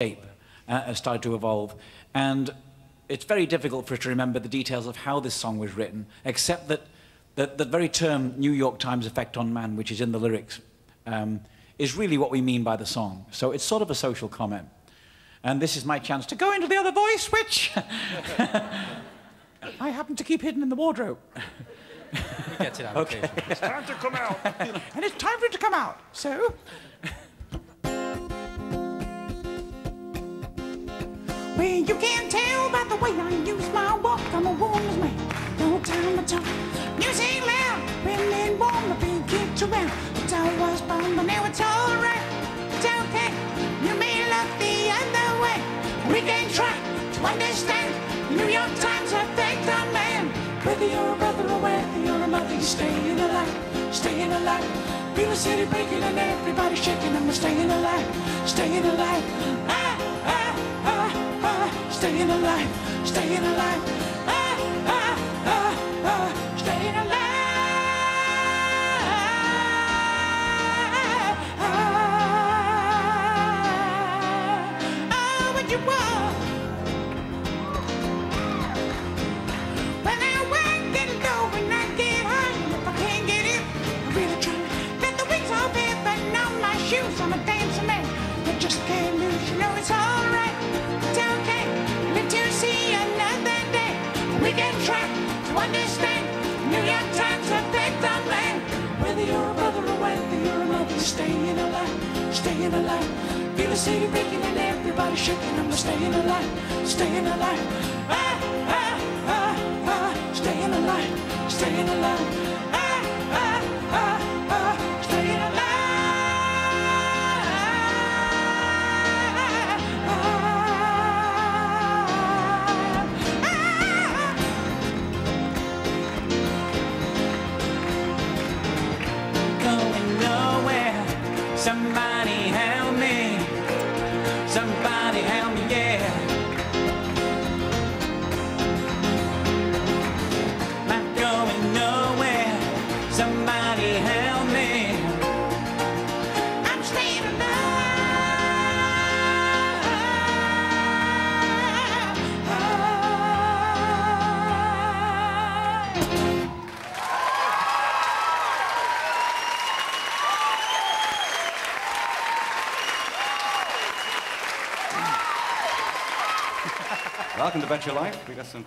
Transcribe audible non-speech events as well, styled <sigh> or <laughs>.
shape uh, has started to evolve. And it's very difficult for us to remember the details of how this song was written, except that the, the very term New York Times effect on man, which is in the lyrics, um, is really what we mean by the song. So it's sort of a social comment. And this is my chance to go into the other voice, which <laughs> I happen to keep hidden in the wardrobe. He gets it out Okay. It's time to come out. <laughs> and it's time for it to come out. So. <laughs> Well, you can tell by the way I use my walk. I'm a woman's man. No time to talk. Music loud, women warm, the beat kicked around. But I was born, but now it's alright. It's okay. You may look the other way. We can try to understand. New York Times affect a man. Whether you're a brother or whether you're a mother, you're staying alive, staying alive. The city breaking and everybody shaking. I'm staying alive, staying alive. Ah, alive, staying alive. Ah, ah, ah, ah, staying alive. Ah, what you want? When I work, get low, when I get and if I can't get it, I really try. Got the wings off but on my shoes, I'm a dancing man. You just can't lose, you know to understand. New York Times affect our man. Whether you're a brother or whether you're a mother, staying alive, staying alive. Feel the city breaking and everybody shaking. I'm staying alive, staying alive. Ah, ah, ah, ah, staying alive, staying alive. Somebody help me. Somebody help me, yeah. Not going nowhere. Somebody Welcome to Bet Your Life. We got some